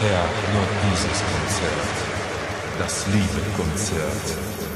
Herr, nur dieses Konzert. Das Liebe-Konzert.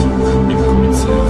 Improvisation.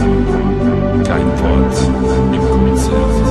Dein Wort, im Kommissar.